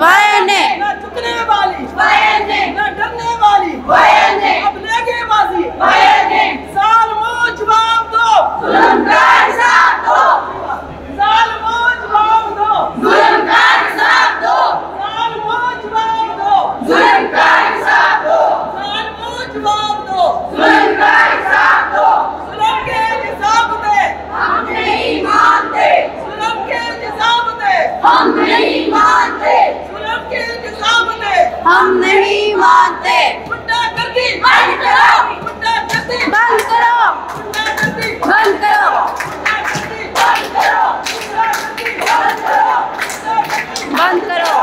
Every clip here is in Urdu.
وائنے نہ جھکنے والی وائنے نہ ڈرنے والی وائنے اب لے گے بازی وائنے ظالموں جواب دو ظلم کا حساب دو ظالموں جواب دو ظلم کا حساب دو ظالموں جواب دو ظلم کا حساب دو ظالموں جواب دو ظلم کا حساب دو ظلم کے نظام دے ہم نہیں مانتے ظلم کے نظام دے ہم نہیں مانتے ظلم کے ہم نہیں مانتے۔ گنڈا گردی۔ بند کرو۔ گنڈا گردی۔ بند کرو۔ گنڈا گردی۔ بند کرو۔ گنڈا گردی۔ بند کرو۔ گنڈا گردی۔ بند کرو۔ بند کرو۔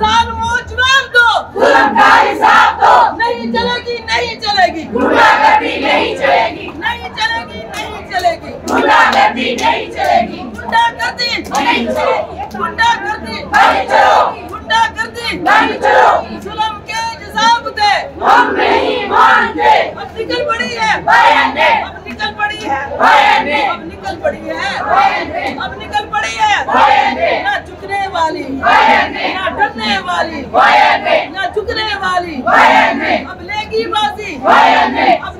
ظالموں جواب دو۔ ظلم کا حساب دو۔ نہیں چلے گی نہیں چلے گی۔ گنڈا گردی نہیں چلے گی۔ نہیں چلے گی نہیں چلے گی۔ گنڈا گردی نہیں چلے گی۔ گنڈا گردی۔ نہیں چلے گی۔ گنڈا گردی۔ بند چلو گنڈا بند چلو۔ ظلم کے جزاب دے۔ ہم نہیں مانتے۔ اب نکل پڑی ہے۔ وائنے اب نکل پڑی ہے۔ وائنے اب نکل پڑی ہے۔ وائنے اب نکل پڑی ہے۔ وائنے نہ جھکنے والی۔ وائنے نہ ڈرنے والی۔ وائنے نہ جھکنے والی۔ وائنے اب لے گی بازی۔ وائنے اب